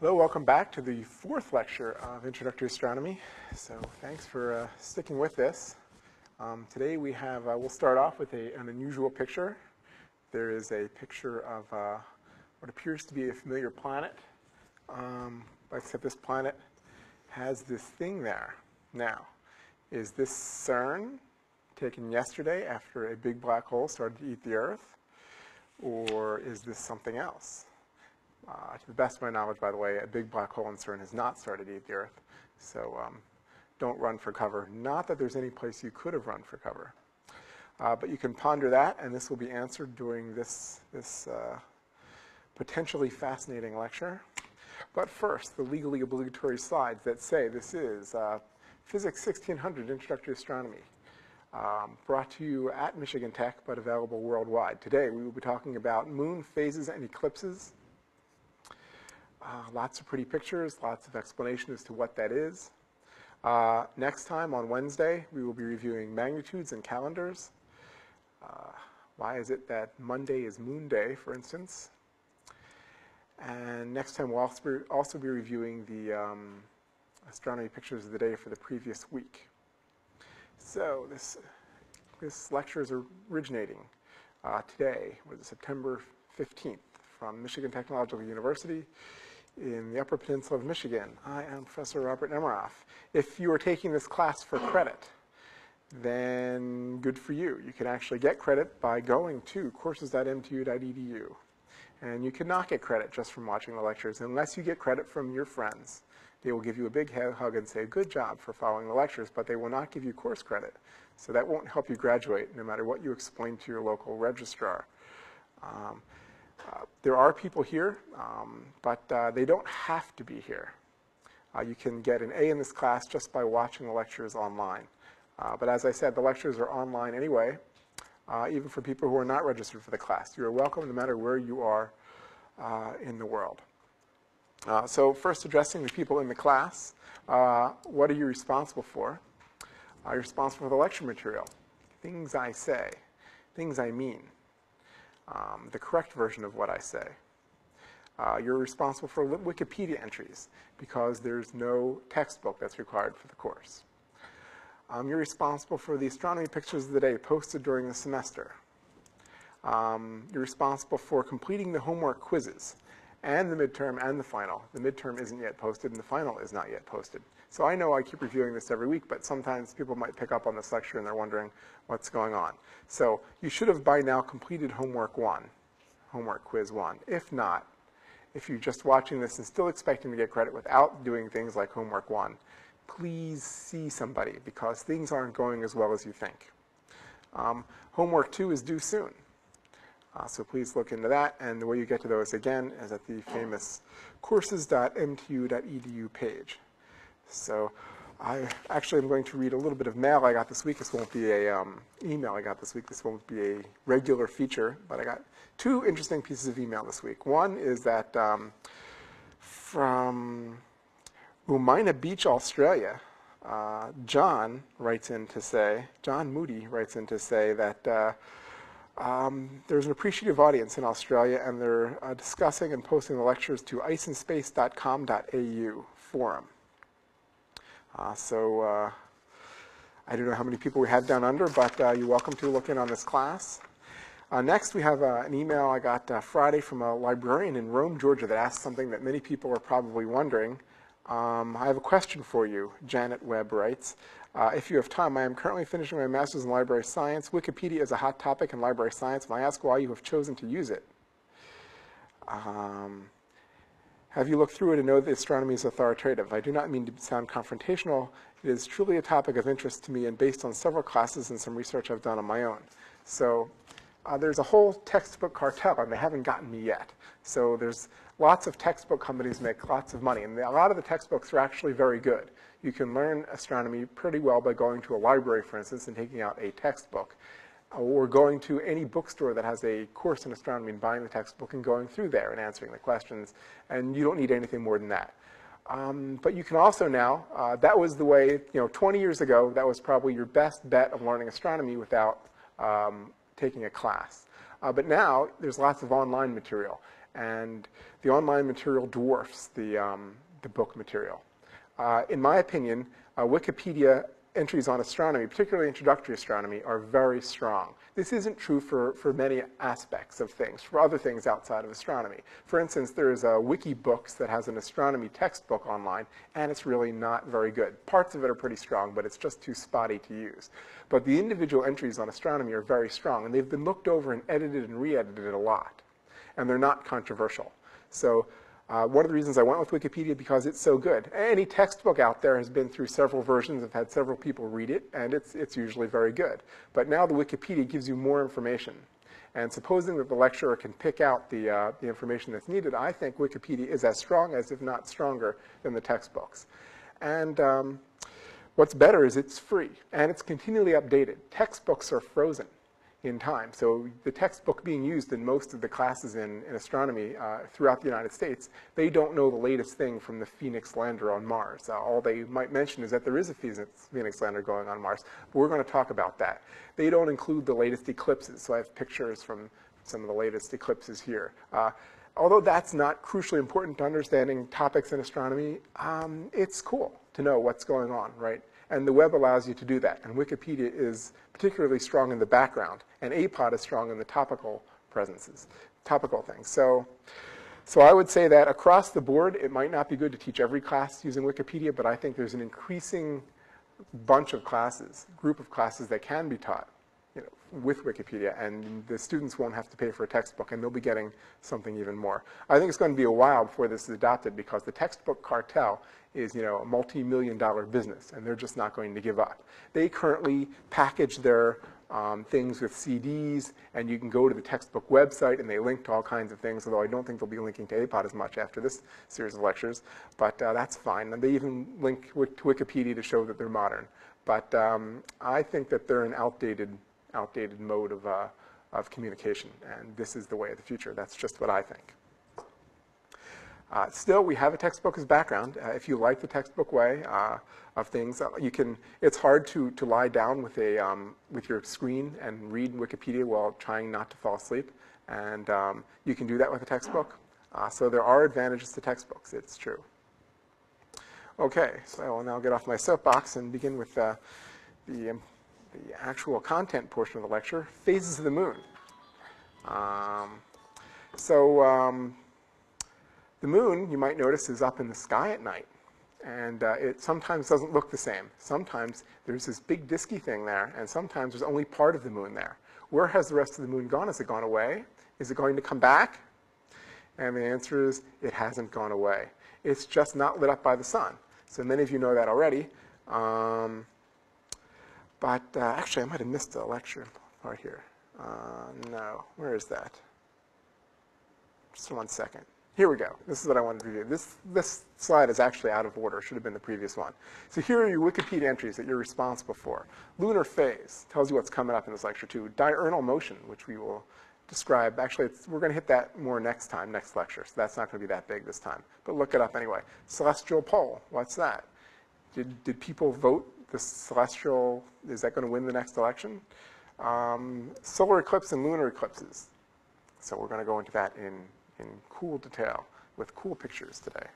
Hello, welcome back to the fourth lecture of Introductory Astronomy. So thanks for uh, sticking with this. Um, today we have, uh, we'll start off with a, an unusual picture. There is a picture of uh, what appears to be a familiar planet, um, except this planet has this thing there. Now, is this CERN taken yesterday after a big black hole started to eat the Earth? Or is this something else? Uh, to the best of my knowledge, by the way, a big black hole in CERN has not started to eat the Earth. So um, don't run for cover. Not that there's any place you could have run for cover. Uh, but you can ponder that, and this will be answered during this, this uh, potentially fascinating lecture. But first, the legally obligatory slides that say this is uh, Physics 1600 Introductory Astronomy, um, brought to you at Michigan Tech, but available worldwide. Today, we will be talking about moon phases and eclipses, uh, lots of pretty pictures, lots of explanation as to what that is. Uh, next time on Wednesday, we will be reviewing magnitudes and calendars. Uh, why is it that Monday is Moon Day, for instance? And next time we'll also be, reviewing the um, astronomy pictures of the day for the previous week. So this, this lecture is originating today, was September 15th, from Michigan Technological University in the Upper Peninsula of Michigan. I am Professor Robert Nemiroff. If you are taking this class for credit, then good for you. You can actually get credit by going to courses.mtu.edu. And you cannot get credit just from watching the lectures unless you get credit from your friends. They will give you a big hug and say, good job for following the lectures, but they will not give you course credit. So that won't help you graduate no matter what you explain to your local registrar. Um, uh, there are people here, um, but uh, they don't have to be here. Uh, you can get an A in this class just by watching the lectures online. Uh, but as I said, the lectures are online anyway, uh, even for people who are not registered for the class. You are welcome no matter where you are in the world. so first addressing the people in the class, what are you responsible for? you're responsible for the lecture material, things I say, things I mean um, the correct version of what I say. Uh, you're responsible for Wikipedia entries because there's no textbook that's required for the course. Um, you're responsible for the astronomy pictures of the day posted during the semester. Um, you're responsible for completing the homework quizzes and the midterm and the final. The midterm isn't yet posted and the final is not yet posted. So I know I keep reviewing this every week, but sometimes people might pick up on this lecture and they're wondering what's going on. So you should have by now completed homework one, homework quiz one. If not, if you're just watching this and still expecting to get credit without doing things like homework one, please see somebody because things aren't going as well as you think. Um, homework two is due soon. Uh, so please look into that. And the way you get to those, again, is at the famous courses.mtu.edu page. So I actually am going to read a little bit of mail I got this week. This won't be a um, email I got this week. This won't be a regular feature, but I got two interesting pieces of email this week. One is that um, from Umina Beach, Australia, uh, John writes in to say, John Moody writes in to say that uh, um, there's an appreciative audience in Australia and they're uh, discussing and posting the lectures to iceinspace.com.au forum. Uh, so uh, I don't know how many people we have down under, but uh, you're welcome to look in on this class. Uh, next, we have uh, an email I got uh, Friday from a librarian in Rome, Georgia, that asked something that many people are probably wondering. Um, I have a question for you, Janet Webb writes. if you have time, I am currently finishing my master's in library science. Wikipedia is a hot topic in library science, and I ask why you have chosen to use it. Um, have you looked through it and know that astronomy is authoritative? I do not mean to sound confrontational. It is truly a topic of interest to me and based on several classes and some research I've done on my own. So uh, there's a whole textbook cartel, and they haven't gotten me yet. So there's lots of textbook companies make lots of money, and a lot of the textbooks are actually very good. You can learn astronomy pretty well by going to a library, for instance, and taking out a textbook or going to any bookstore that has a course in astronomy and buying the textbook and going through there and answering the questions. And you don't need anything more than that. Um, but you can also now, uh, that was the way, you know, 20 years ago, that was probably your best bet of learning astronomy without um, taking a class. Uh, but now, there's lots of online material. and the online material dwarfs the, um, the book material. Uh, in my opinion, uh, Wikipedia entries on astronomy, particularly introductory astronomy, are very strong. This isn't true for, for many aspects of things, for other things outside of astronomy. For instance, there's a Wikibooks that has an astronomy textbook online, and it's really not very good. Parts of it are pretty strong, but it's just too spotty to use. But the individual entries on astronomy are very strong, and they've been looked over and edited and re-edited a lot. And they're not controversial. So uh, one of the reasons I went with Wikipedia because it's so good. Any textbook out there has been through several versions. I've had several people read it, and it's, it's usually very good. But now the Wikipedia gives you more information. And supposing that the lecturer can pick out the, uh, the information that's needed, I think Wikipedia is as strong as, if not stronger, than the textbooks. And um, what's better is it's free, and it's continually updated. Textbooks are frozen in time. So the textbook being used in most of the classes in, in astronomy uh, throughout the United States, they don't know the latest thing from the Phoenix lander on Mars. Uh, all they might mention is that there is a Phoenix, lander going on Mars, we're going to talk about that. They don't include the latest eclipses, so I have pictures from some of the latest eclipses here. Uh, although that's not crucially important to understanding topics in astronomy, um, it's cool to know what's going on, right? And the web allows you to do that. And Wikipedia is particularly strong in the background, and APOD is strong in the topical presences, topical things. So, so I would say that across the board, it might not be good to teach every class using Wikipedia, but I think there's an increasing bunch of classes, group of classes that can be taught you know, with Wikipedia, and the students won't have to pay for a textbook, and they'll be getting something even more. I think it's going to be a while before this is adopted because the textbook cartel is, you know, a multi-million dollar business, and they're just not going to give up. They currently package their um, things with CDs, and you can go to the textbook website, and they link to all kinds of things, although I don't think they'll be linking to APOD as much after this series of lectures, but uh, that's fine. And they even link to Wikipedia to show that they're modern. But um, I think that they're an outdated outdated mode of, uh, of communication, and this is the way of the future. That's just what I think. Uh, still, we have a textbook as background. Uh, if you like the textbook way uh, of things, uh, you can. It's hard to, to lie down with a um, with your screen and read Wikipedia while trying not to fall asleep, and um, you can do that with a textbook. Uh, so there are advantages to textbooks. It's true. Okay, so I will now get off my soapbox and begin with uh, the um, the actual content portion of the lecture, phases of the moon. Um, so um, the moon, you might notice, is up in the sky at night. And uh, it sometimes doesn't look the same. Sometimes there's this big disky thing there, and sometimes there's only part of the moon there. Where has the rest of the moon gone? Has it gone away? Is it going to come back? And the answer is it hasn't gone away. It's just not lit up by the sun. So many of you know that already. Um, but uh, actually, I might have missed the lecture part here. Uh, no, where is that? Just one second. Here we go. This is what I wanted to review. This, this slide is actually out of order. Should have been the previous one. So here are your Wikipedia entries that you're responsible for. Lunar phase tells you what's coming up in this lecture too. Diurnal motion, which we will describe. Actually, we're going to hit that more next time, next lecture. So that's not going to be that big this time. But look it up anyway. Celestial pole. What's that? Did, did people vote the celestial, is that going to win the next election? Um, solar eclipse and lunar eclipses. So we're going to go into that in, in cool detail with cool pictures today.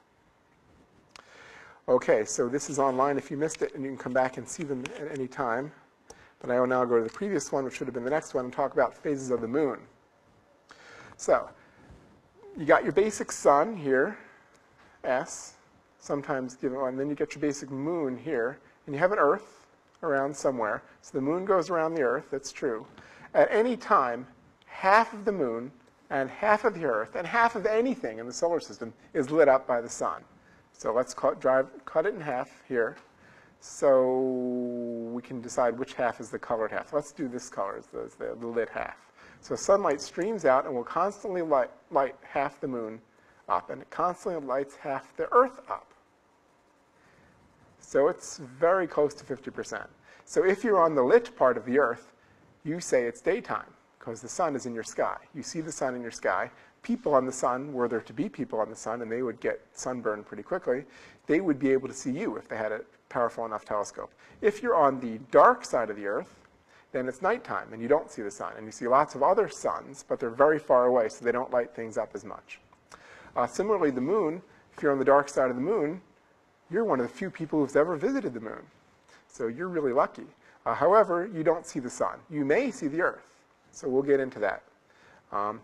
Okay, so this is online if you missed it, and you can come back and see them at any time. But I will now go to the previous one, which should have been the next one, and talk about phases of the moon. So you got your basic sun here, S, sometimes given, and then you get your basic moon here, and you have an Earth around somewhere. So the moon goes around the Earth, that's true. At any time, half of the moon and half of the Earth and half of anything in the solar system is lit up by the sun. So let's cut, drive, cut it in half here. So we can decide which half is the colored half. Let's do this color the, the, the lit half. So sunlight streams out and will constantly light, light half the moon up, and it constantly lights half the Earth up. So it's very close to 50%. So if you're on the lit part of the Earth, you say it's daytime because the sun is in your sky. You see the sun in your sky. People on the sun, were there to be people on the sun, and they would get sunburned pretty quickly, they would be able to see you if they had a powerful enough telescope. If you're on the dark side of the Earth, then it's nighttime and you don't see the sun. And you see lots of other suns, but they're very far away, so they don't light things up as much. Uh, similarly, the moon, if you're on the dark side of the moon, you're one of the few people who's ever visited the moon. So you're really lucky. Uh, however, you don't see the sun. You may see the earth. So we'll get into that. Um,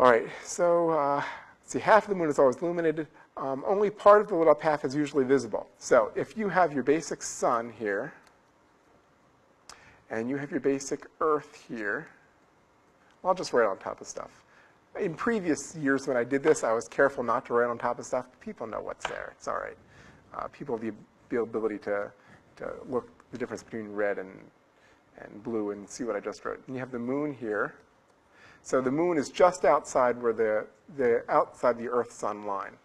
all right, so uh, see, half of the moon is always illuminated. Um, only part of the lit up half is usually visible. So if you have your basic sun here, and you have your basic earth here, I'll just write on top of stuff. In previous years when I did this, I was careful not to write on top of stuff. People know what's there. It's all right. Uh, people have the ability to, to look the difference between red and, and blue and see what I just wrote. And you have the moon here. So the moon is just outside where the, the outside the Earth-Sun line.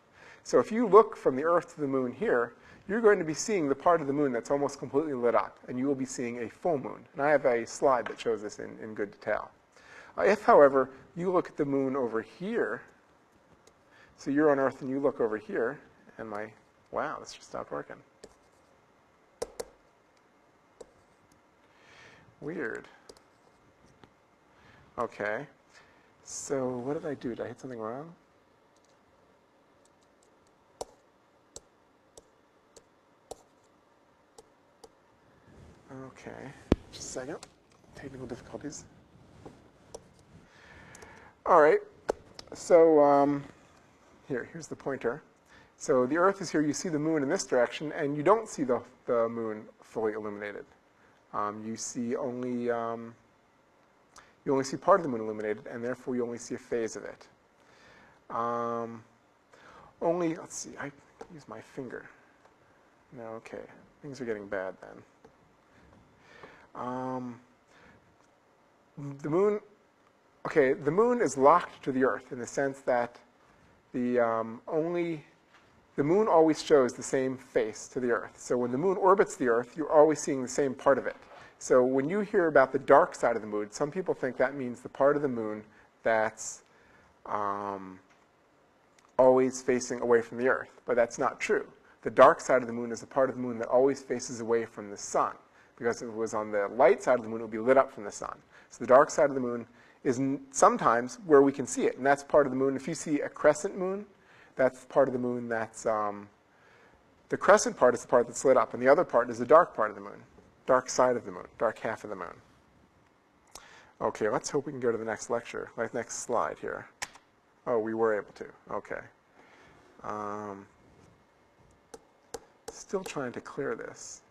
So if you look from the Earth to the moon here, you're going to be seeing the part of the moon that's almost completely lit up, and you will be seeing a full moon. And I have a slide that shows this in, in good detail. If, however, you look at the moon over here, so you're on Earth and you look over here, and my, wow, this just stopped working. Weird. Okay. So what did I do? Did I hit something wrong? Okay, just a second. Technical difficulties. All right, so um, here, here's the pointer. So the Earth is here, you see the moon in this direction, and you don't see the, the moon fully illuminated. Um, you see only, um, you only see part of the moon illuminated, and therefore you only see a phase of it. Um, only, let's see, I use my finger. No, okay, things are getting bad then. Um, the moon, okay, the moon is locked to the Earth in the sense that the um, only, the moon always shows the same face to the Earth. So when the moon orbits the Earth, you're always seeing the same part of it. So when you hear about the dark side of the moon, some people think that means the part of the moon that's um, always facing away from the Earth. But that's not true. The dark side of the moon is the part of the moon that always faces away from the sun because if it was on the light side of the moon, it would be lit up from the sun. So the dark side of the moon is sometimes where we can see it, and that's part of the moon. If you see a crescent moon, that's part of the moon that's, um, the crescent part is the part that's lit up, and the other part is the dark part of the moon, dark side of the moon, dark half of the moon. Okay, let's hope we can go to the next lecture, like next slide here. Oh, we were able to, okay. Um, still trying to clear this.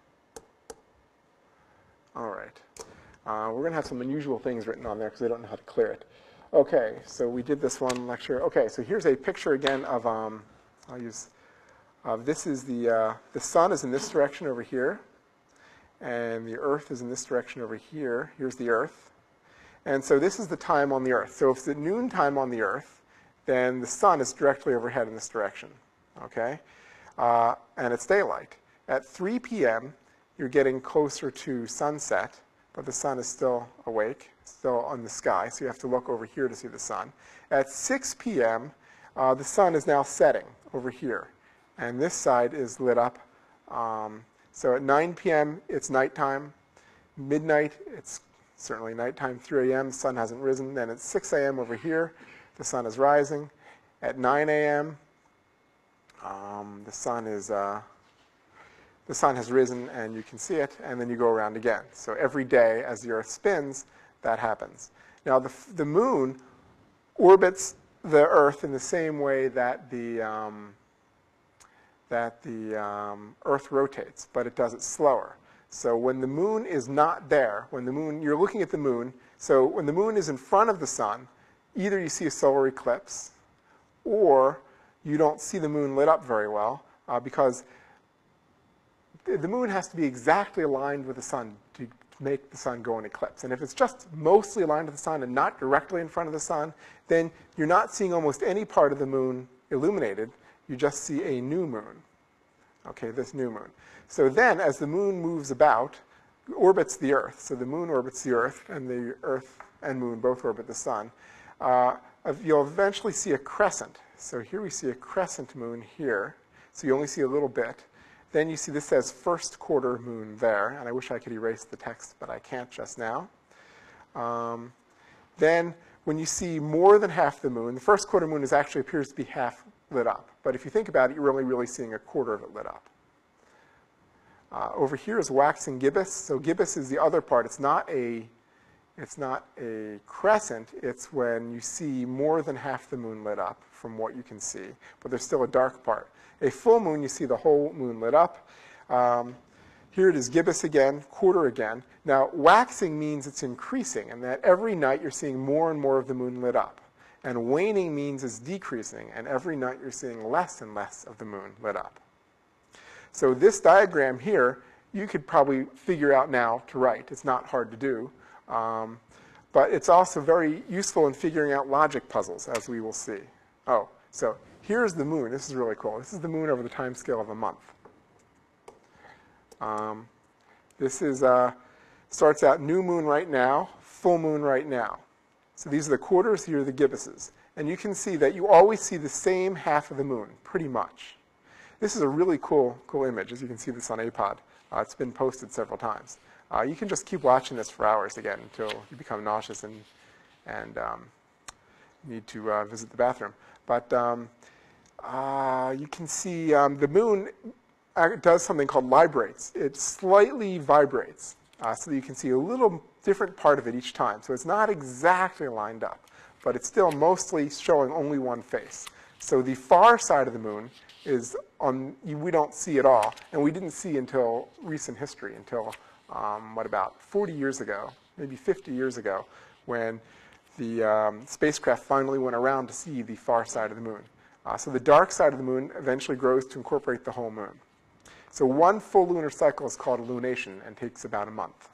All right. Uh, we're going to have some unusual things written on there because I don't know how to clear it. Okay, so we did this one lecture. Okay, so here's a picture again of, um, I'll use, uh, this is the, uh, the sun is in this direction over here, and the earth is in this direction over here. Here's the earth. And so this is the time on the earth. So if it's at noon time on the earth, then the sun is directly overhead in this direction, okay? Uh, and it's daylight. At 3 p.m., you're getting closer to sunset, but the sun is still awake, still on the sky, so you have to look over here to see the sun. At 6 p.m., uh, the sun is now setting over here, and this side is lit up. Um, so at 9 p.m., it's nighttime. Midnight, it's certainly nighttime. 3 a.m., the sun hasn't risen. Then at 6 a.m. over here, the sun is rising. At 9 a.m., um, the sun is uh, the sun has risen and you can see it, and then you go around again. So every day as the Earth spins, that happens. Now, the, the moon orbits the Earth in the same way that the, um, that the um, Earth rotates, but it does it slower. So when the moon is not there, when the moon, you're looking at the moon, so when the moon is in front of the sun, either you see a solar eclipse or you don't see the moon lit up very well uh, because the moon has to be exactly aligned with the sun to make the sun go in eclipse. And if it's just mostly aligned with the sun and not directly in front of the sun, then you're not seeing almost any part of the moon illuminated. You just see a new moon. Okay, this new moon. So then, as the moon moves about, orbits the Earth. So the moon orbits the Earth, and the Earth and moon both orbit the sun. Uh, you'll eventually see a crescent. So here we see a crescent moon here. So you only see a little bit. Then you see this says first quarter moon there, and I wish I could erase the text, but I can't just now. Um, then when you see more than half the moon, the first quarter moon is actually appears to be half lit up. But if you think about it, you're only really seeing a quarter of it lit up. Uh, over here is waxing gibbous. So gibbous is the other part. It's not a it's not a crescent. It's when you see more than half the moon lit up from what you can see, but there's still a dark part. A full moon, you see the whole moon lit up. Um, here it is gibbous again, quarter again. Now, waxing means it's increasing, and that every night you're seeing more and more of the moon lit up. And waning means it's decreasing, and every night you're seeing less and less of the moon lit up. So this diagram here, you could probably figure out now to write. It's not hard to do. Um, but it's also very useful in figuring out logic puzzles, as we will see. Oh, so here's the moon. This is really cool. This is the moon over the time scale of a month. Um, this is uh, starts out new moon right now, full moon right now. So these are the quarters, here are the gibbuses. And you can see that you always see the same half of the moon, pretty much. This is a really cool, cool image, as you can see this on APOD. Uh, it's been posted several times. Uh, you can just keep watching this for hours again until you become nauseous and, and um, need to uh, visit the bathroom. But um, uh, you can see um, the moon uh, does something called librates. It slightly vibrates uh, so that you can see a little different part of it each time. So it's not exactly lined up, but it's still mostly showing only one face. So the far side of the moon is on, we don't see at all, and we didn't see until recent history, until um, what about 40 years ago, maybe 50 years ago, when the um, spacecraft finally went around to see the far side of the moon. Uh, so the dark side of the moon eventually grows to incorporate the whole moon. So one full lunar cycle is called a lunation and takes about a month.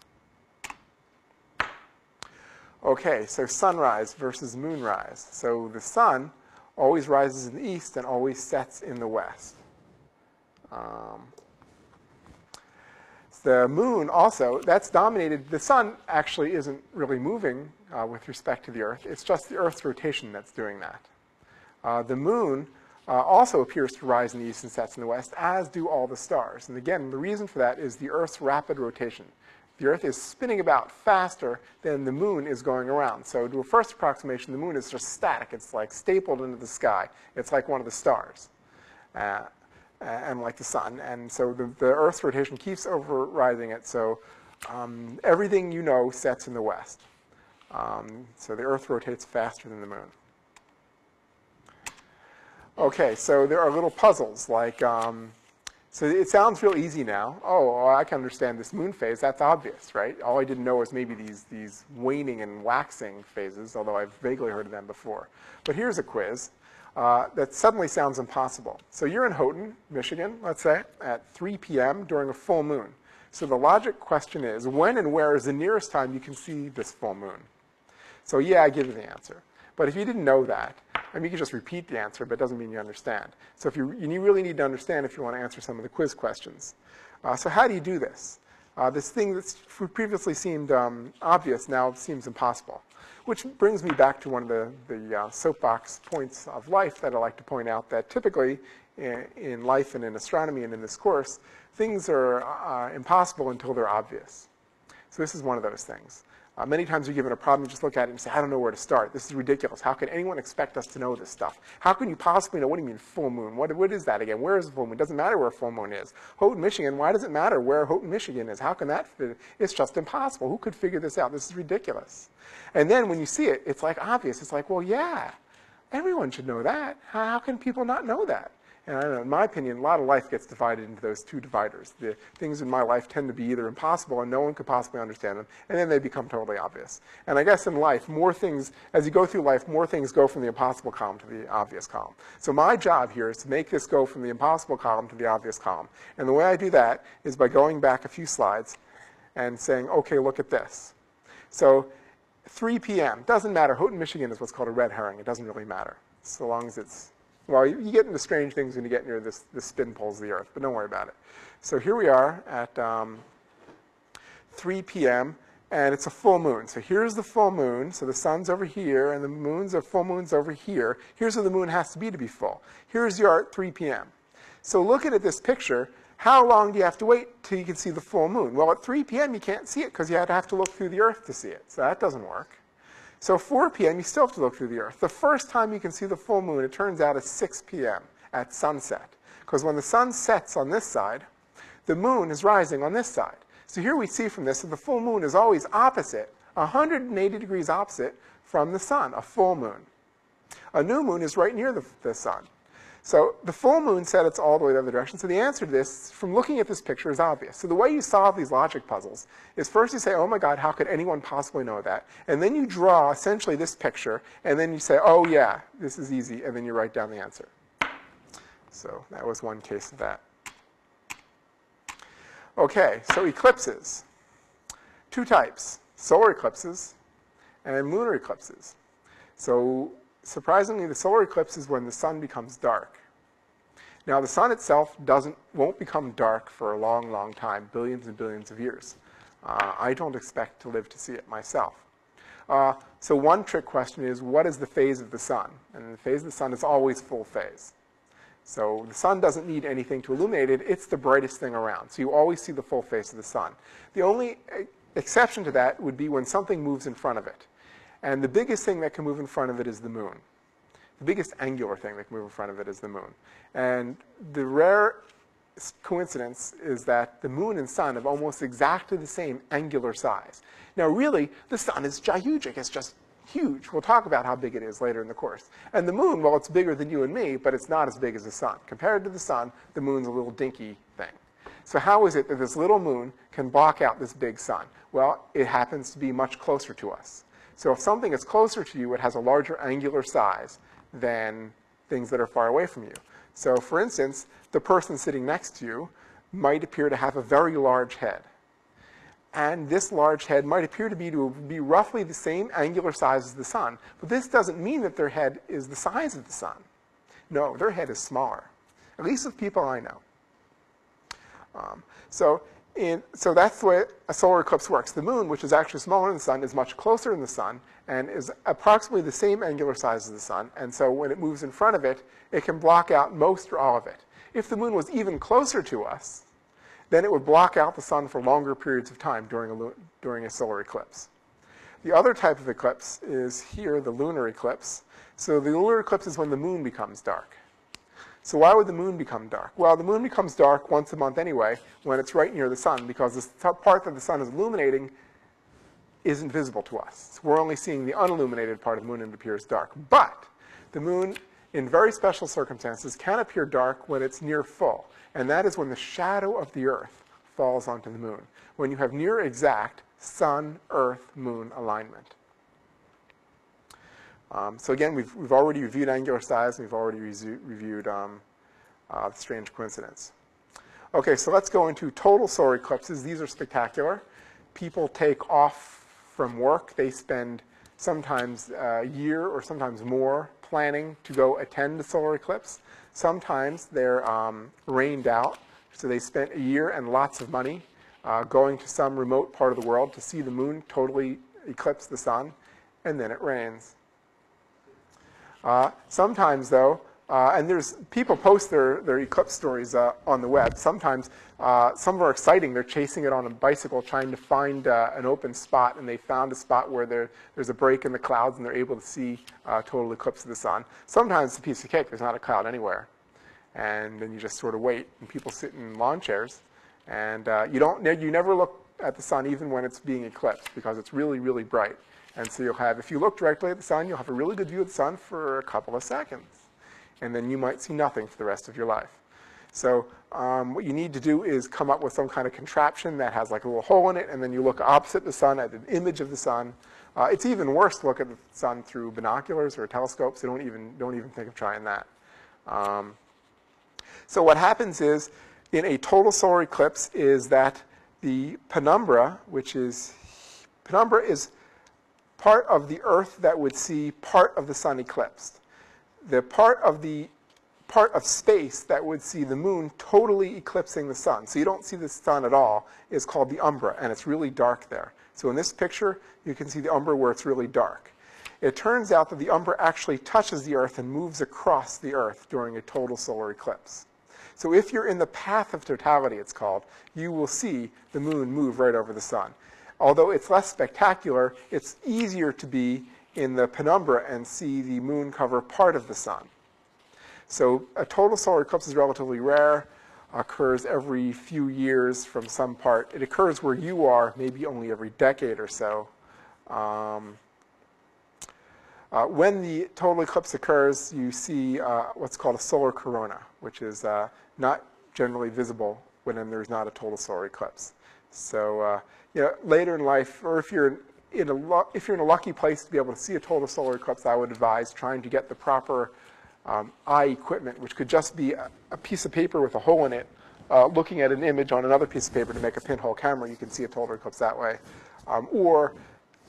Okay, so sunrise versus moonrise. So the sun always rises in the east and always sets in the west. Um, the moon also, that's dominated, the sun actually isn't really moving uh, with respect to the Earth. It's just the Earth's rotation that's doing that. Uh, the moon uh, also appears to rise in the east and sets in the west, as do all the stars. And again, the reason for that is the Earth's rapid rotation. The Earth is spinning about faster than the moon is going around. So to a first approximation, the moon is just static. It's like stapled into the sky. It's like one of the stars. Uh, and like the sun. And so the, the Earth's rotation keeps overriding it. So um, everything you know sets in the west. Um, so the Earth rotates faster than the moon. Okay, so there are little puzzles like, um, so it sounds real easy now. Oh, I can understand this moon phase. That's obvious, right? All I didn't know was maybe these, these waning and waxing phases, although I've vaguely heard of them before. But here's a quiz uh, that suddenly sounds impossible. So you're in Houghton, Michigan, let's say, at 3 p.m. during a full moon. So the logic question is, when and where is the nearest time you can see this full moon? So yeah, I give you the answer. But if you didn't know that, I mean, you can just repeat the answer, but it doesn't mean you understand. So if you, you really need to understand if you want to answer some of the quiz questions. Uh, so how do you do this? Uh, this thing that previously seemed um, obvious now seems impossible. Which brings me back to one of the, the uh, soapbox points of life that I like to point out that typically in, in life and in astronomy and in this course, things are uh, impossible until they're obvious. So this is one of those things. Uh, many times you're given a problem, you just look at it and say, I don't know where to start. This is ridiculous. How can anyone expect us to know this stuff? How can you possibly know? What do you mean full moon? What, what is that again? Where is the full moon? It doesn't matter where full moon is. Houghton, Michigan, why does it matter where Houghton, Michigan is? How can that fit? It's just impossible. Who could figure this out? This is ridiculous. And then when you see it, it's like obvious. It's like, well, yeah, everyone should know that. How can people not know that? And in my opinion, a lot of life gets divided into those two dividers. The things in my life tend to be either impossible and no one could possibly understand them, and then they become totally obvious. And I guess in life, more things, as you go through life, more things go from the impossible column to the obvious column. So my job here is to make this go from the impossible column to the obvious column. And the way I do that is by going back a few slides and saying, okay, look at this. So 3 p.m., doesn't matter. Houghton, Michigan is what's called a red herring. It doesn't really matter, so long as it's well, you, you, get into strange things when you get near this, this spin of the Earth, but don't worry about it. So here we are at um, 3 p.m., and it's a full moon. So here's the full moon. So the sun's over here, and the moon's are full moon's over here. Here's where the moon has to be to be full. Here's your at 3 p.m. So looking at this picture, how long do you have to wait till you can see the full moon? Well, at 3 p.m. you can't see it because you have to look through the Earth to see it. So that doesn't work. So 4 p.m., you still have to look through the Earth. The first time you can see the full moon, it turns out, is 6 p.m. at sunset. Because when the sun sets on this side, the moon is rising on this side. So here we see from this that the full moon is always opposite, 180 degrees opposite from the sun, a full moon. A new moon is right near the, the sun. So the full moon said it's all the way the other direction. So the answer to this, from looking at this picture, is obvious. So the way you solve these logic puzzles is first you say, oh my God, how could anyone possibly know that? And then you draw essentially this picture, and then you say, oh yeah, this is easy, and then you write down the answer. So that was one case of that. Okay, so eclipses. Two types, solar eclipses and lunar eclipses. So surprisingly, the solar eclipse is when the sun becomes dark. Now, the sun itself doesn't, won't become dark for a long, long time, billions and billions of years. Uh, I don't expect to live to see it myself. Uh, so one trick question is, what is the phase of the sun? And the phase of the sun is always full phase. So the sun doesn't need anything to illuminate it. It's the brightest thing around. So you always see the full face of the sun. The only uh, exception to that would be when something moves in front of it. And the biggest thing that can move in front of it is the moon. The biggest angular thing that can move in front of it is the moon. And the rare coincidence is that the moon and sun have almost exactly the same angular size. Now, really, the sun is gigantic. It's just huge. We'll talk about how big it is later in the course. And the moon, well, it's bigger than you and me, but it's not as big as the sun. Compared to the sun, the moon's a little dinky thing. So how is it that this little moon can block out this big sun? Well, it happens to be much closer to us. So if something is closer to you, it has a larger angular size than things that are far away from you. So for instance, the person sitting next to you might appear to have a very large head. And this large head might appear to be, to be roughly the same angular size as the sun. But this doesn't mean that their head is the size of the sun. No, their head is smaller, at least with people I know. Um, so so that's the way a solar eclipse works. The moon, which is actually smaller than the sun, is much closer than the sun and is approximately the same angular size as the sun. And so when it moves in front of it, it can block out most or all of it. If the moon was even closer to us, then it would block out the sun for longer periods of time during a, during a solar eclipse. The other type of eclipse is here, the lunar eclipse. So the lunar eclipse is when the moon becomes dark. So why would the moon become dark? Well, the moon becomes dark once a month anyway when it's right near the sun because the part that the sun is illuminating isn't visible to us. So we're only seeing the unilluminated part of the moon and it appears dark. But the moon, in very special circumstances, can appear dark when it's near full. And that is when the shadow of the Earth falls onto the moon. When you have near exact sun, Earth, moon alignment. Um, so again, we've, we've already reviewed angular size, and we've already reviewed um, uh, strange coincidence. Okay, so let's go into total solar eclipses. These are spectacular. People take off from work. They spend sometimes a year or sometimes more planning to go attend a solar eclipse. Sometimes they're um, rained out, so they spent a year and lots of money uh, going to some remote part of the world to see the moon totally eclipse the sun, and then it rains. Uh, sometimes, though, uh, and there's people post their, their eclipse stories uh, on the web. Sometimes uh, some are exciting. They're chasing it on a bicycle, trying to find uh, an open spot, and they found a spot where there, there's a break in the clouds, and they're able to see uh, total eclipse of the sun. Sometimes it's a piece of cake. There's not a cloud anywhere, and then you just sort of wait, and people sit in lawn chairs, and you don't you never look at the sun even when it's being eclipsed because it's really really bright. And so you'll have, if you look directly at the sun, you'll have a really good view of the sun for a couple of seconds. And then you might see nothing for the rest of your life. So um, what you need to do is come up with some kind of contraption that has like a little hole in it, and then you look opposite the sun at an image of the sun. Uh, it's even worse to look at the sun through binoculars or telescopes. So don't even, don't even think of trying that. Um, so what happens is, in a total solar eclipse, is that the penumbra, which is, penumbra is part of the Earth that would see part of the sun eclipsed. The part of the part of space that would see the moon totally eclipsing the sun, so you don't see the sun at all, is called the umbra, and it's really dark there. So in this picture, you can see the umbra where it's really dark. It turns out that the umbra actually touches the Earth and moves across the Earth during a total solar eclipse. So if you're in the path of totality, it's called, you will see the moon move right over the sun although it's less spectacular, it's easier to be in the penumbra and see the moon cover part of the sun. So a total solar eclipse is relatively rare, occurs every few years from some part. It occurs where you are, maybe only every decade or so. Um, uh, when the total eclipse occurs, you see uh, what's called a solar corona, which is uh, not generally visible when there's not a total solar eclipse. So, uh, you know, later in life, or if you're in a if you're in a lucky place to be able to see a total solar eclipse, I would advise trying to get the proper um, eye equipment, which could just be a, a, piece of paper with a hole in it, uh, looking at an image on another piece of paper to make a pinhole camera. You can see a total eclipse that way. Um, or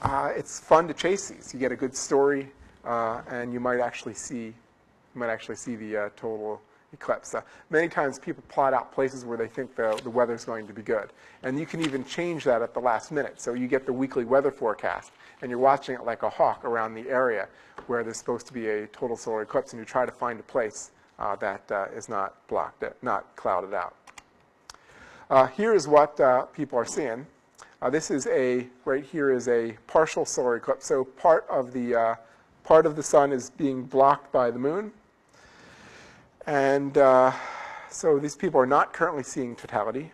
uh, it's fun to chase these. You get a good story, uh, and you might actually see, you might actually see the uh, total eclipse. Uh, many times people plot out places where they think the, the is going to be good. And you can even change that at the last minute. So you get the weekly weather forecast, and you're watching it like a hawk around the area where there's supposed to be a total solar eclipse, and you try to find a place uh, that uh, is not blocked, not clouded out. Uh, here is what uh, people are seeing. Uh, this is a, right here is a partial solar eclipse. So part of the, part of the sun is being blocked by the moon. And uh, so these people are not currently seeing totality.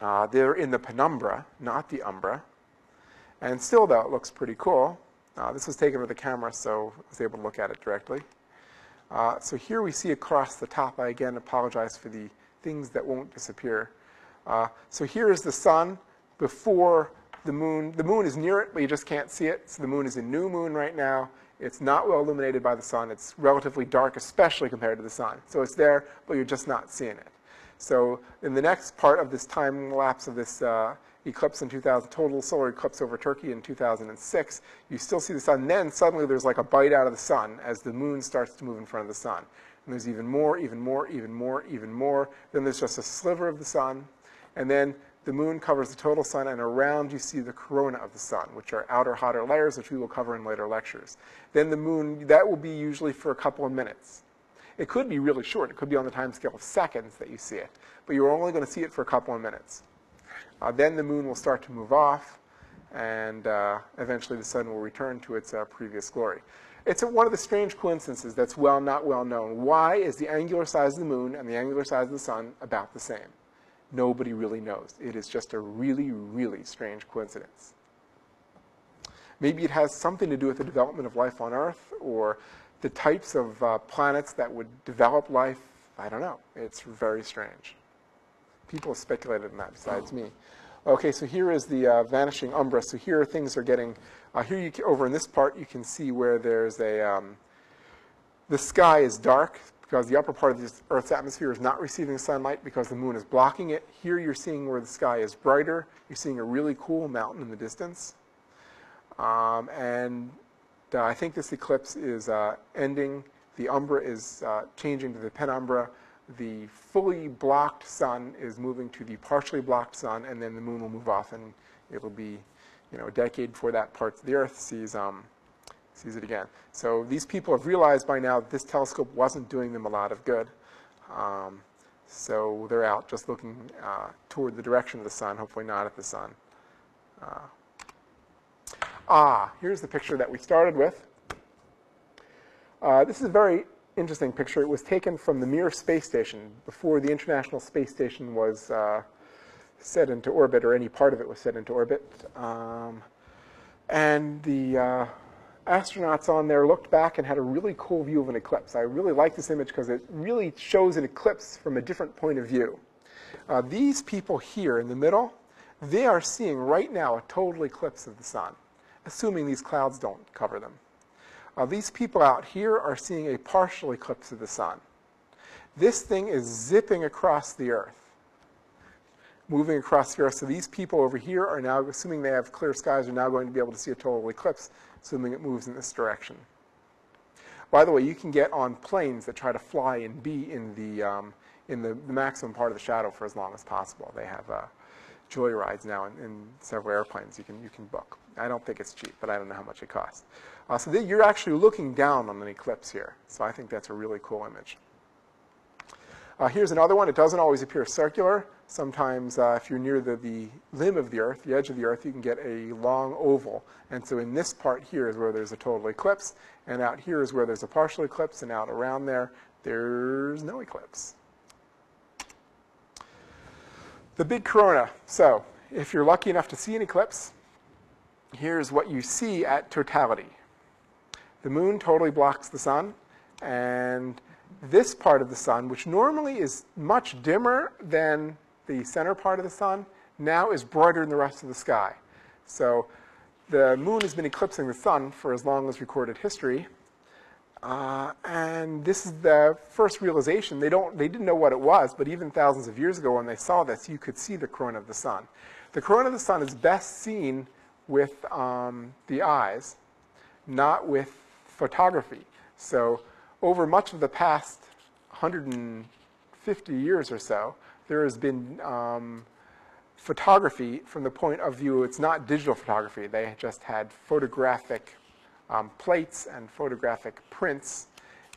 Uh, they're in the penumbra, not the umbra. And still, though, it looks pretty cool. Uh, this was taken with a camera, so I was able to look at it directly. Uh, so here we see across the top, I again apologize for the things that won't disappear. Uh, so here is the sun before the moon. The moon is near it, but you just can't see it. So the moon is a new moon right now. It's not well illuminated by the sun. It's relatively dark, especially compared to the sun. So it's there, but you're just not seeing it. So in the next part of this time lapse of this uh, eclipse in 2000, total solar eclipse over Turkey in 2006, you still see the sun. Then suddenly there's like a bite out of the sun as the moon starts to move in front of the sun. And there's even more, even more, even more, even more. Then there's just a sliver of the sun. And then the moon covers the total sun, and around you see the corona of the sun, which are outer, hotter layers, which we will cover in later lectures. Then the moon, that will be usually for a couple of minutes. It could be really short. It could be on the time scale of seconds that you see it, but you're only going to see it for a couple of minutes. Uh, then the moon will start to move off, and uh, eventually the sun will return to its uh, previous glory. It's a, one of the strange coincidences that's well not well known. Why is the angular size of the moon and the angular size of the sun about the same? Nobody really knows. It is just a really, really strange coincidence. Maybe it has something to do with the development of life on Earth or the types of uh, planets that would develop life. I don't know. It's very strange. People have speculated on that besides me. Okay, so here is the uh, vanishing umbra. So here things are getting, uh, here you over in this part you can see where there's a, um, the sky is dark because the upper part of the Earth's atmosphere is not receiving sunlight because the moon is blocking it. Here you're seeing where the sky is brighter. You're seeing a really cool mountain in the distance. Um, and uh, I think this eclipse is uh, ending. The umbra is uh, changing to the penumbra. The fully blocked sun is moving to the partially blocked sun, and then the moon will move off, and it'll be, you know, a decade before that part of the Earth sees um, sees it again. So these people have realized by now that this telescope wasn't doing them a lot of good. Um, so they're out just looking uh, toward the direction of the sun, hopefully not at the sun. Uh, ah, here's the picture that we started with. Uh, this is a very interesting picture. It was taken from the Mir space station before the International Space Station was uh, set into orbit, or any part of it was set into orbit. Um, and the uh, astronauts on there looked back and had a really cool view of an eclipse. I really like this image because it really shows an eclipse from a different point of view. Uh, these people here in the middle, they are seeing right now a total eclipse of the sun, assuming these clouds don't cover them. Uh, these people out here are seeing a partial eclipse of the sun. This thing is zipping across the Earth, moving across the Earth. So these people over here are now, assuming they have clear skies, are now going to be able to see a total eclipse assuming it moves in this direction. By the way, you can get on planes that try to fly and be in the, um, in the, the, maximum part of the shadow for as long as possible. They have uh, joyrides now in, in, several airplanes you can, you can book. I don't think it's cheap, but I don't know how much it costs. Uh, so you're actually looking down on an eclipse here. So I think that's a really cool image. Uh, here's another one. It doesn't always appear circular. Sometimes uh, if you're near the, the limb of the Earth, the edge of the Earth, you can get a long oval. And so in this part here is where there's a total eclipse, and out here is where there's a partial eclipse, and out around there, there's no eclipse. The big corona. So if you're lucky enough to see an eclipse, here's what you see at totality. The moon totally blocks the sun, and this part of the sun, which normally is much dimmer than the center part of the sun, now is brighter than the rest of the sky. So the moon has been eclipsing the sun for as long as recorded history. Uh, and this is the first realization. They, don't, they didn't know what it was, but even thousands of years ago when they saw this, you could see the corona of the sun. The corona of the sun is best seen with um, the eyes, not with photography. So over much of the past 150 years or so, there has been um, photography from the point of view, it's not digital photography. They just had photographic um, plates and photographic prints,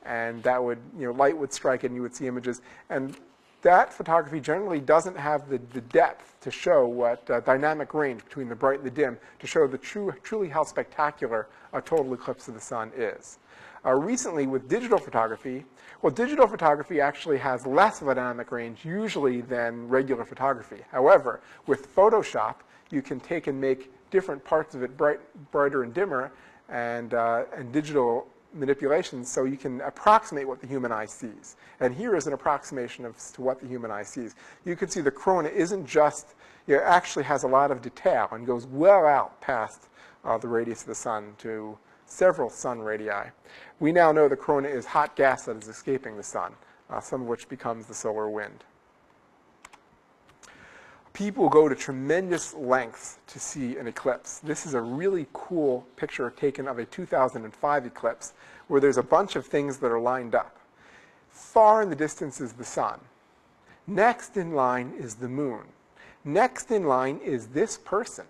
and that would, you know, light would strike and you would see images. And that photography generally doesn't have the, the depth to show what uh, dynamic range between the bright and the dim to show the true, truly how spectacular a total eclipse of the sun is. Uh, recently, with digital photography, well, digital photography actually has less of a dynamic range usually than regular photography. However, with Photoshop, you can take and make different parts of it bright, brighter and dimmer, and, uh, and digital manipulations so you can approximate what the human eye sees. And here is an approximation of to what the human eye sees. You can see the corona isn't just, it actually has a lot of detail and goes well out past uh, the radius of the sun to several sun radii. We now know the corona is hot gas that is escaping the sun, uh, some of which becomes the solar wind. People go to tremendous lengths to see an eclipse. This is a really cool picture taken of a 2005 eclipse where there's a bunch of things that are lined up. Far in the distance is the sun. Next in line is the moon. Next in line is this person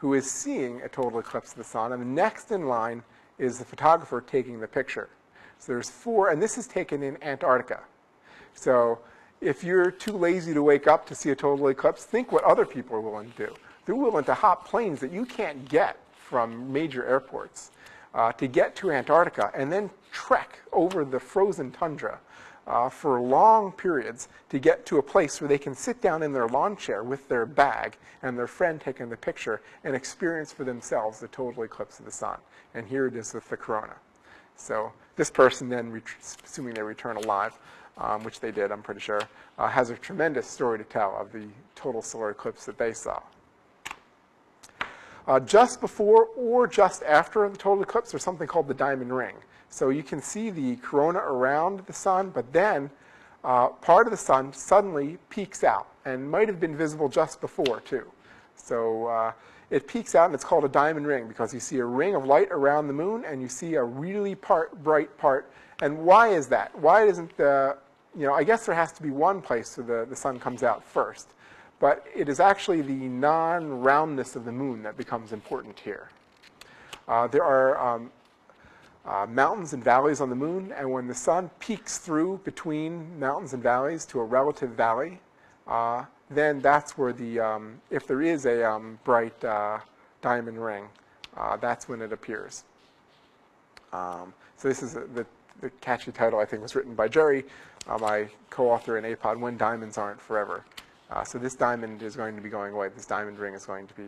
who is seeing a total eclipse of the sun. And the next in line is the photographer taking the picture. So there's four, and this is taken in Antarctica. So if you're too lazy to wake up to see a total eclipse, think what other people are willing to do. They're willing to hop planes that you can't get from major airports uh, to get to Antarctica and then trek over the frozen tundra uh, for long periods to get to a place where they can sit down in their lawn chair with their bag and their friend taking the picture and experience for themselves the total eclipse of the sun. And here it is with the corona. So this person then, assuming they return alive, um, which they did, I'm pretty sure, uh, has a tremendous story to tell of the total solar eclipse that they saw. Uh, just before or just after the total eclipse, there's something called the diamond ring. So you can see the corona around the sun, but then uh, part of the sun suddenly peeks out and might have been visible just before, too. So uh, it peeks out, and it's called a diamond ring because you see a ring of light around the moon, and you see a really part, bright part. And why is that? Why isn't the, you know, I guess there has to be one place where the, the sun comes out first. But it is actually the non-roundness of the moon that becomes important here. Uh, there are um, uh, mountains and valleys on the moon, and when the sun peeks through between mountains and valleys to a relative valley, uh, then that's where the, um, if there is a um, bright uh, diamond ring, uh, that's when it appears. Um, so this is a, the, the catchy title, I think, was written by Jerry, uh, my co-author in APOD, When Diamonds Aren't Forever. Uh, so this diamond is going to be going away. This diamond ring is going to be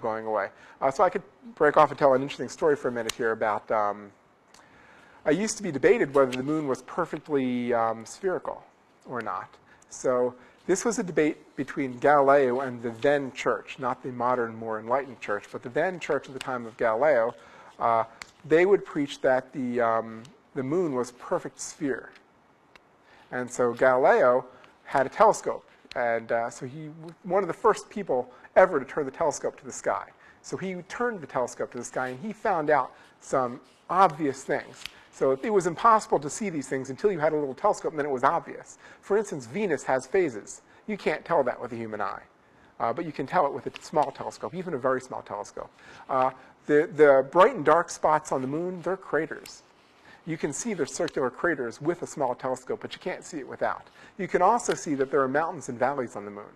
going away. so I could break off and tell an interesting story for a minute here about um, I used to be debated whether the moon was perfectly um, spherical or not. So this was a debate between Galileo and the then church, not the modern, more enlightened church, but the then church at the time of Galileo. Uh, they would preach that the, um, the moon was perfect sphere. And so Galileo had a telescope. And uh, so he was one of the first people ever to turn the telescope to the sky. So he turned the telescope to the sky and he found out some obvious things. So it was impossible to see these things until you had a little telescope, and then it was obvious. For instance, Venus has phases. You can't tell that with the human eye. Uh, but you can tell it with a small telescope, even a very small telescope. Uh, the, the bright and dark spots on the moon, they're craters. you can see the circular craters with a small telescope, but you can't see it without. You can also see that there are mountains and valleys on the moon.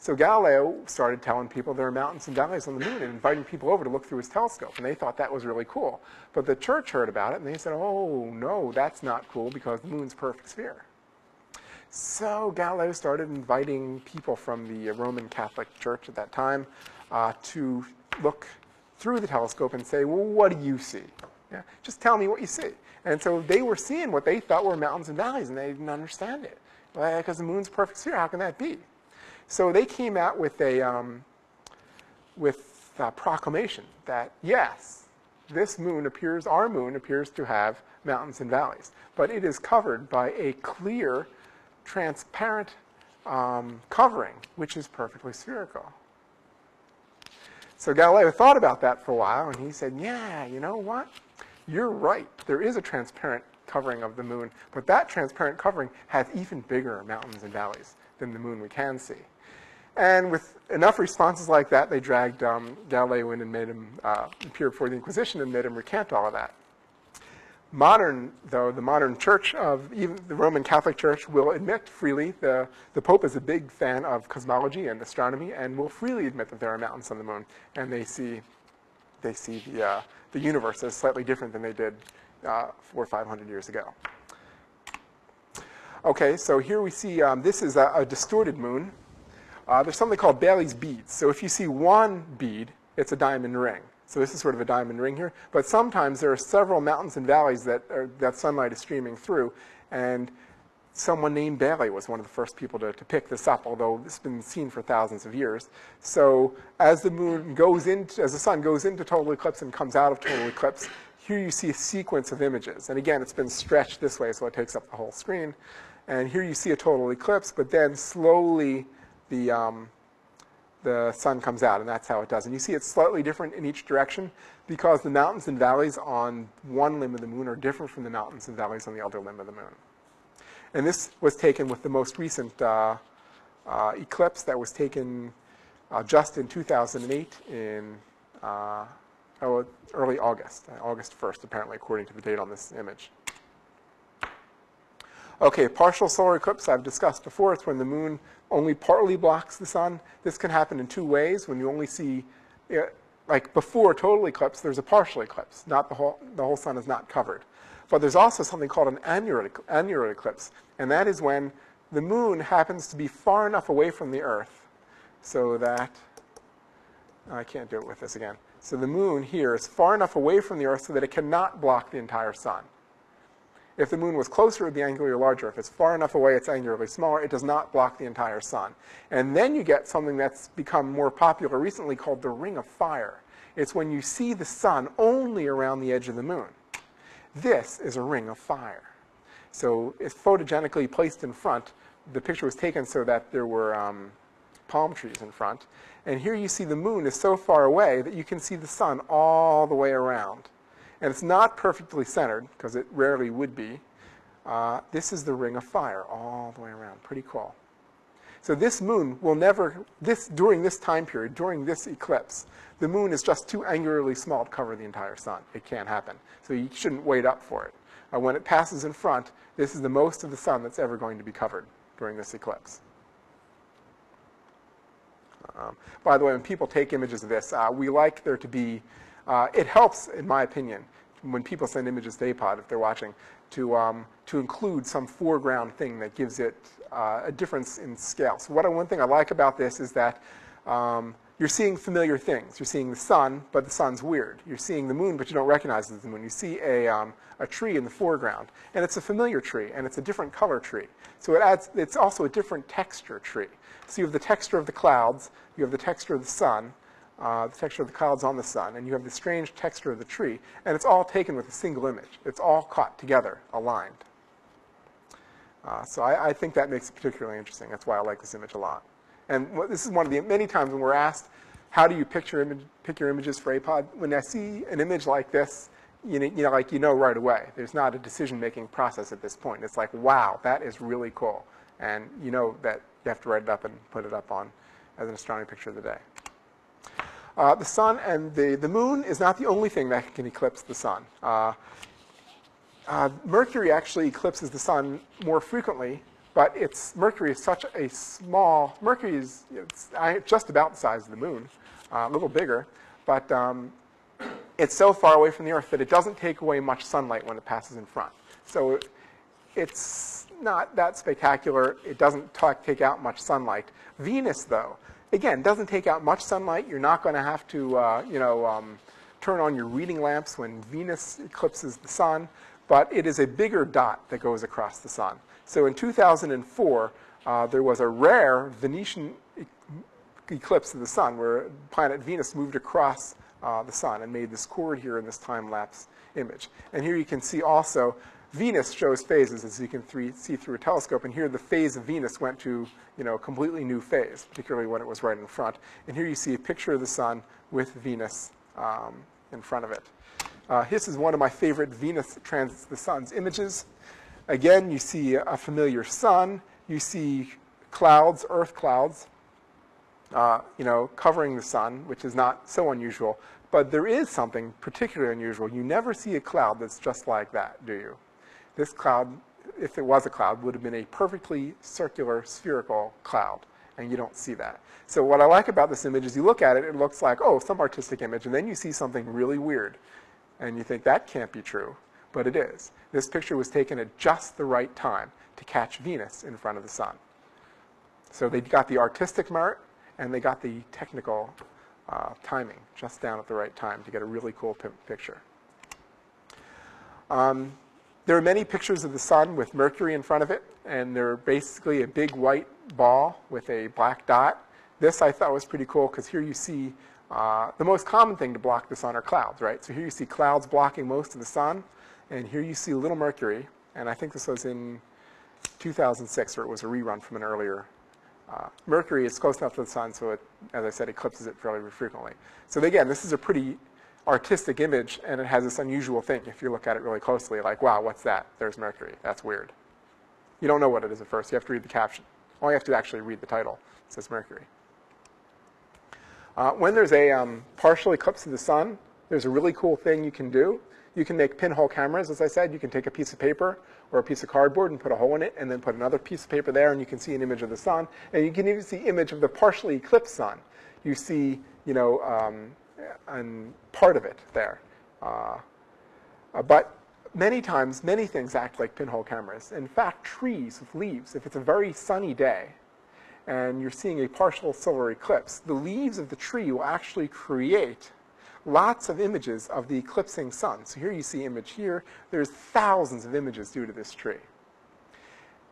So Galileo started telling people there are mountains and valleys on the moon and inviting people over to look through his telescope. And they thought that was really cool. But the church heard about it and they said, oh, no, that's not cool because the moon's perfect sphere. So Galileo started inviting people from the Roman Catholic Church at that time uh, to look through the telescope and say, well, what do you see? Yeah, just tell me what you see. And so they were seeing what they thought were mountains and valleys, and they didn't understand it. Because the moon's perfect sphere, how can that be? So they came out with a, um, with a proclamation that, yes, this moon appears, our moon appears to have mountains and valleys, but it is covered by a clear, transparent um, covering, which is perfectly spherical. So Galileo thought about that for a while, and he said, yeah, you know what? You're right. There is a transparent covering of the moon, but that transparent covering has even bigger mountains and valleys than the moon we can see. And with enough responses like that, they dragged um, Galileo in and made him uh, appear before the Inquisition and made him recant all of that. Modern, though, the modern church of even the Roman Catholic Church will admit freely, the, the Pope is a big fan of cosmology and astronomy and will freely admit that there are mountains on the moon. And they see, they see the, uh, the universe as slightly different than they did uh, four or 500 years ago. Okay, so here we see um, this is a, a distorted moon. Uh, there's something called Baily's beads. So if you see one bead, it's a diamond ring. So this is sort of a diamond ring here. But sometimes there are several mountains and valleys that, are, that sunlight is streaming through. And someone named Bailey was one of the first people to, to pick this up, although it's been seen for thousands of years. So as the moon goes into, as the sun goes into total eclipse and comes out of total eclipse, here you see a sequence of images. And again, it's been stretched this way, so it takes up the whole screen. And here you see a total eclipse, but then slowly the, um, the sun comes out, and that's how it does. And you see it's slightly different in each direction because the mountains and valleys on one limb of the moon are different from the mountains and valleys on the other limb of the moon. And this was taken with the most recent uh, uh, eclipse that was taken uh, just in 2008 in uh, oh, early August, August 1st, apparently, according to the date on this image. Okay, partial solar eclipse I've discussed before. It's when the moon only partly blocks the sun. This can happen in two ways. When you only see, like before total eclipse, there's a partial eclipse. Not the whole, the whole sun is not covered. But there's also something called an annular, eclipse. And that is when the moon happens to be far enough away from the Earth so that, I can't do it with this again. So the moon here is far enough away from the Earth so that it cannot block the entire sun. If the moon was closer, it would be angularly larger. If it's far enough away, it's angularly smaller. It does not block the entire sun. And then you get something that's become more popular recently called the ring of fire. It's when you see the sun only around the edge of the moon. This is a ring of fire. So it's photogenically placed in front. The picture was taken so that there were um, palm trees in front. And here you see the moon is so far away that you can see the sun all the way around. And it's not perfectly centered, because it rarely would be. Uh, this is the ring of fire all the way around. Pretty cool. So this moon will never, this during this time period, during this eclipse, the moon is just too angularly small to cover the entire sun. It can't happen. So you shouldn't wait up for it. Uh, when it passes in front, this is the most of the sun that's ever going to be covered during this eclipse. Um, by the way, when people take images of this, uh, we like there to be uh, it helps, in my opinion, when people send images to APOD, if they're watching, to, um, to include some foreground thing that gives it uh, a difference in scale. So what, one thing I like about this is that um, you're seeing familiar things. You're seeing the sun, but the sun's weird. You're seeing the moon, but you don't recognize it the moon. You see a, um, a tree in the foreground, and it's a familiar tree, and it's a different color tree. So it adds, it's also a different texture tree. So you have the texture of the clouds, you have the texture of the sun, uh, the texture of the clouds on the sun, and you have the strange texture of the tree, and it's all taken with a single image. It's all caught together, aligned. Uh, so I, I, think that makes it particularly interesting. That's why I like this image a lot. And this is one of the many times when we're asked, how do you pick your, image, pick your images for APOD? When I see an image like this, you know, you know, like you know right away. There's not a decision-making process at this point. It's like, wow, that is really cool. And you know that you have to write it up and put it up on as an astronomy picture of the day. Uh, the sun and the, the moon is not the only thing that can eclipse the sun. Uh, uh, Mercury actually eclipses the sun more frequently, but it's, Mercury is such a small, Mercury is just about the size of the moon, uh, a little bigger, but um, it's so far away from the Earth that it doesn't take away much sunlight when it passes in front. So it's not that spectacular. It doesn't take out much sunlight. Venus, though, again, doesn't take out much sunlight. You're not going to have to, uh, you know, um, turn on your reading lamps when Venus eclipses the sun, but it is a bigger dot that goes across the sun. So in 2004, uh, there was a rare Venetian e eclipse of the sun where planet Venus moved across uh, the sun and made this chord here in this time-lapse image. And here you can see also Venus shows phases, as you can see through a telescope, and here the phase of Venus went to you know, a completely new phase, particularly when it was right in front. And here you see a picture of the sun with Venus um, in front of it. Uh, this is one of my favorite Venus transits the sun's images. Again, you see a familiar sun. You see clouds, earth clouds, uh, you know, covering the sun, which is not so unusual. But there is something particularly unusual. You never see a cloud that's just like that, do you? This cloud, if it was a cloud, would have been a perfectly circular, spherical cloud, and you don't see that. So what I like about this image is you look at it, it looks like, oh, some artistic image, and then you see something really weird, and you think that can't be true, but it is. This picture was taken at just the right time to catch Venus in front of the sun. So they got the artistic merit, and they got the technical uh, timing just down at the right time to get a really cool picture. Um, there are many pictures of the sun with Mercury in front of it, and they're basically a big white ball with a black dot. This I thought was pretty cool because here you see uh, the most common thing to block the sun are clouds, right? So here you see clouds blocking most of the sun, and here you see a little Mercury, and I think this was in 2006, or it was a rerun from an earlier uh, Mercury is close enough to the sun, so it, as I said, eclipses it fairly frequently. So again, this is a pretty artistic image, and it has this unusual thing. If you look at it really closely, like, wow, what's that? There's Mercury. That's weird. You don't know what it is at first. You have to read the caption. All you have to actually read the title. It says Mercury. Uh, when there's a um, partial eclipse of the sun, there's a really cool thing you can do. You can make pinhole cameras, as I said. You can take a piece of paper or a piece of cardboard and put a hole in it, and then put another piece of paper there, and you can see an image of the sun. And you can even see image of the partially eclipsed sun. You see, you know, um, and part of it there. Uh, but many times, many things act like pinhole cameras. In fact, trees with leaves, if it's a very sunny day and you're seeing a partial solar eclipse, the leaves of the tree will actually create lots of images of the eclipsing sun. So here you see image here. There's thousands of images due to this tree.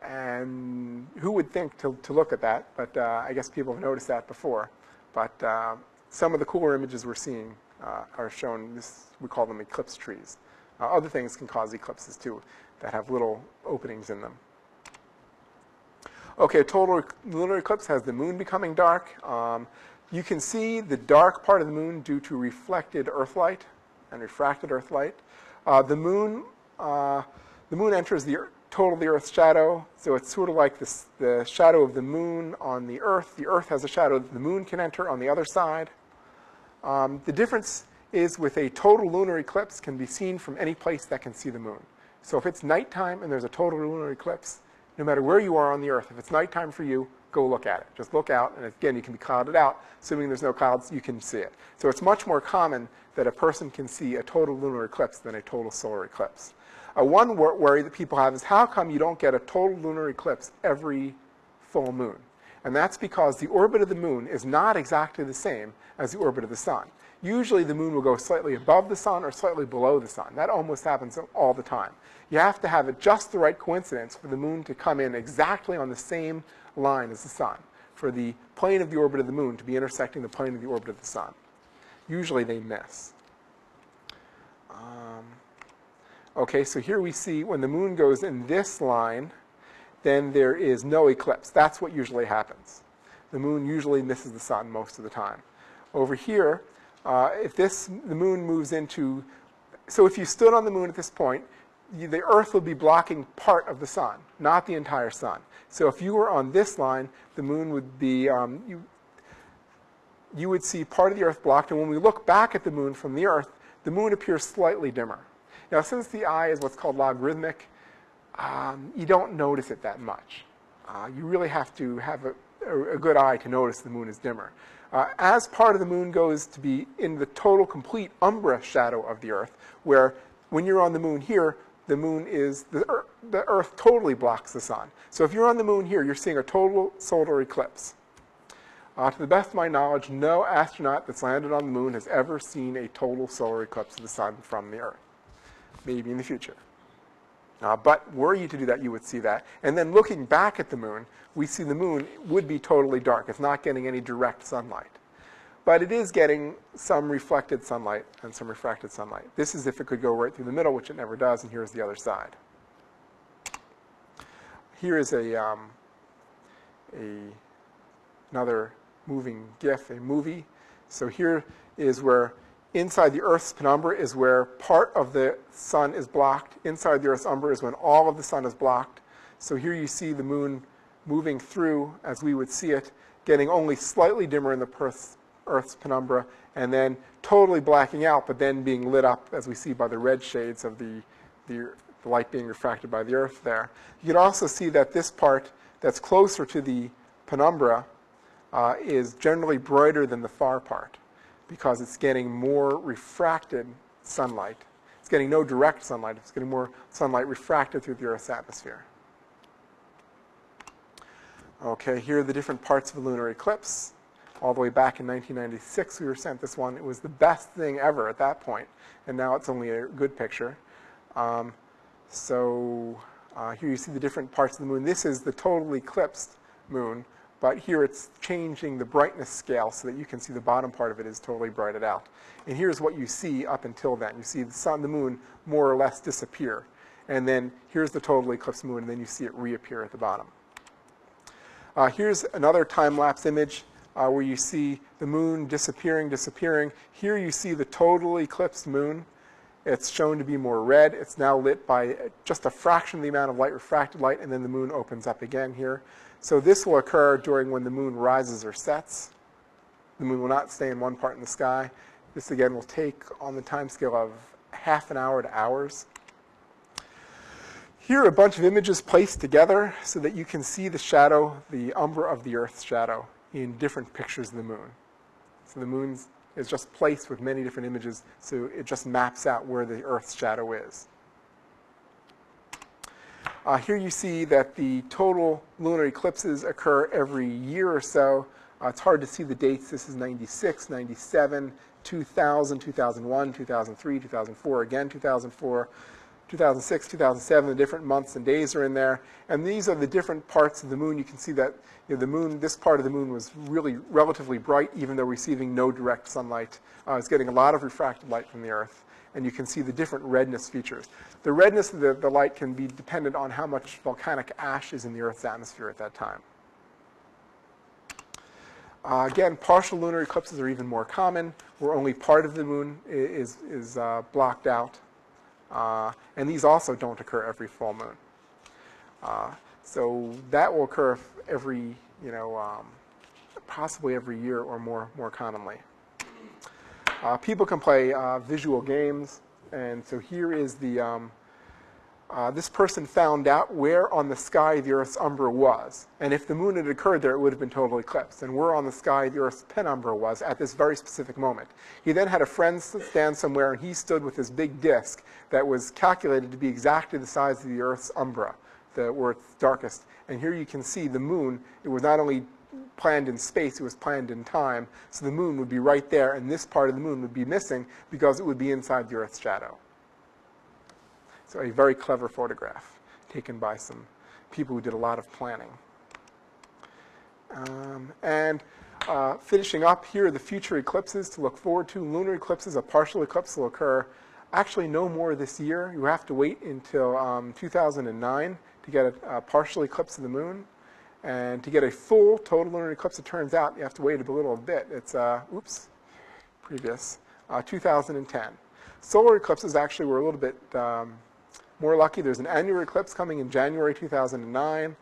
And who would think to, to look at that? But uh, I guess people have noticed that before. But uh, some of the cooler images we're seeing uh, are shown, this, we call them eclipse trees. Uh, other things can cause eclipses too that have little openings in them. Okay, a total lunar eclipse has the moon becoming dark. Um, you can see the dark part of the moon due to reflected Earthlight and refracted Earthlight. Uh, the moon, uh, the moon enters the total of the Earth's shadow, so it's sort of like this, the shadow of the moon on the Earth. The Earth has a shadow that the moon can enter on the other side. Um, the difference is with a total lunar eclipse can be seen from any place that can see the moon. So if it's nighttime and there's a total lunar eclipse, no matter where you are on the Earth, if it's nighttime for you, go look at it. Just look out, and again, you can be clouded out. Assuming there's no clouds, you can see it. So it's much more common that a person can see a total lunar eclipse than a total solar eclipse. Uh, one wor worry that people have is how come you don't get a total lunar eclipse every full moon? And that's because the orbit of the moon is not exactly the same as the orbit of the sun. Usually the moon will go slightly above the sun or slightly below the sun. That almost happens all the time. You have to have just the right coincidence for the moon to come in exactly on the same line as the sun, for the plane of the orbit of the moon to be intersecting the plane of the orbit of the sun. Usually they miss. Um, okay, so here we see when the moon goes in this line, then there is no eclipse. That's what usually happens. The moon usually misses the sun most of the time. Over here, uh, if this, the moon moves into, so if you stood on the moon at this point, you, the Earth would be blocking part of the sun, not the entire sun. So if you were on this line, the moon would be, um, you, you would see part of the Earth blocked. And when we look back at the moon from the Earth, the moon appears slightly dimmer. Now, since the eye is what's called logarithmic, um, you don't notice it that much. Uh, you really have to have a, a, a, good eye to notice the moon is dimmer. Uh, as part of the moon goes to be in the total complete umbra shadow of the Earth, where when you're on the moon here, the moon is, the Earth, the Earth totally blocks the sun. So if you're on the moon here, you're seeing a total solar eclipse. Uh, to the best of my knowledge, no astronaut that's landed on the moon has ever seen a total solar eclipse of the sun from the Earth. Maybe in the future. Uh, but were you to do that, you would see that. And then looking back at the moon, we see the moon would be totally dark. It's not getting any direct sunlight. But it is getting some reflected sunlight and some refracted sunlight. This is if it could go right through the middle, which it never does, and here's the other side. Here is a, um, a another moving GIF, a movie. So here is where inside the Earth's penumbra is where part of the sun is blocked. Inside the Earth's umbra is when all of the sun is blocked. So here you see the moon moving through as we would see it, getting only slightly dimmer in the Earth's, Earth's penumbra, and then totally blacking out, but then being lit up as we see by the red shades of the, the, the light being refracted by the Earth there. You can also see that this part that's closer to the penumbra uh, is generally brighter than the far part because it's getting more refracted sunlight. It's getting no direct sunlight, it's getting more sunlight refracted through the Earth's atmosphere. Okay, here are the different parts of a lunar eclipse. All the way back in 1996, we were sent this one. It was the best thing ever at that point, and now it's only a good picture. Um, so uh, here you see the different parts of the moon. This is the totally eclipsed moon. But here it's changing the brightness scale so that you can see the bottom part of it is totally brighted out. And here's what you see up until then. You see the sun, the moon, more or less disappear. And then here's the total eclipse moon, and then you see it reappear at the bottom. Uh, here's another time-lapse image uh, where you see the moon disappearing, disappearing. Here you see the total eclipsed moon. It's shown to be more red. It's now lit by just a fraction of the amount of light, refracted light, and then the moon opens up again here. So this will occur during when the moon rises or sets. The moon will not stay in one part in the sky. This again will take on the time scale of half an hour to hours. Here are a bunch of images placed together so that you can see the shadow, the umbra of the Earth's shadow in different pictures of the moon. So the moon is just placed with many different images, so it just maps out where the Earth's shadow is. Uh, here you see that the total lunar eclipses occur every year or so. Uh, it's hard to see the dates. This is 96, 97, 2000, 2001, 2003, 2004, again 2004, 2006, 2007. The different months and days are in there. And these are the different parts of the moon. You can see that you know, the moon, this part of the moon was really relatively bright, even though receiving no direct sunlight. Uh, it's getting a lot of refracted light from the Earth and you can see the different redness features. The redness of the, the light can be dependent on how much volcanic ash is in the Earth's atmosphere at that time. Uh, again, partial lunar eclipses are even more common, where only part of the moon is, is uh, blocked out. Uh, and these also don't occur every full moon. Uh, so that will occur every, you know, um, possibly every year or more, more commonly. Uh, people can play uh, visual games, and so here is the, um, uh, this person found out where on the sky the Earth's umbra was. And if the moon had occurred there, it would have been totally eclipsed. And where on the sky the Earth's penumbra was at this very specific moment. He then had a friend stand somewhere, and he stood with this big disk that was calculated to be exactly the size of the Earth's umbra, the, where it's darkest. And here you can see the moon, it was not only planned in space, it was planned in time. So the moon would be right there, and this part of the moon would be missing because it would be inside the Earth's shadow. So a very clever photograph taken by some people who did a lot of planning. Um, and uh, finishing up, here are the future eclipses to look forward to. Lunar eclipses, a partial eclipse will occur actually no more this year. You have to wait until um, 2009 to get a, a partial eclipse of the moon. And to get a full total lunar eclipse, it turns out you have to wait a little bit. It's, uh, oops, previous, uh, 2010. Solar eclipses actually were a little bit um, more lucky. There's an annular eclipse coming in January 2009.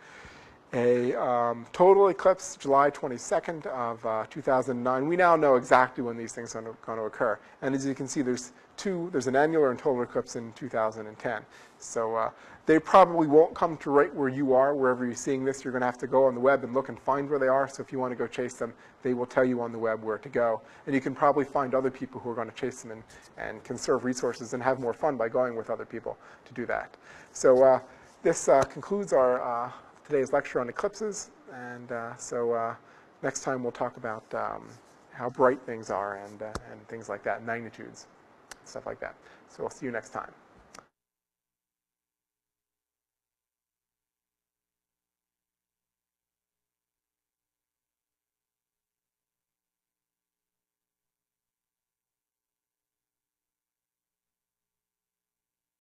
a um, total eclipse July 22nd of uh, 2009. We now know exactly when these things are going to occur. And as you can see, there's two, there's an annular and total eclipse in 2010. So uh, they probably won't come to right where you are, wherever you're seeing this. You're going to have to go on the web and look and find where they are. So if you want to go chase them, they will tell you on the web where to go. And you can probably find other people who are going to chase them and, and conserve resources and have more fun by going with other people to do that. So uh, this uh, concludes our uh, today's lecture on eclipses. And uh, so uh, next time we'll talk about um, how bright things are and, and things like that, magnitudes, stuff like that. So we'll see you next time.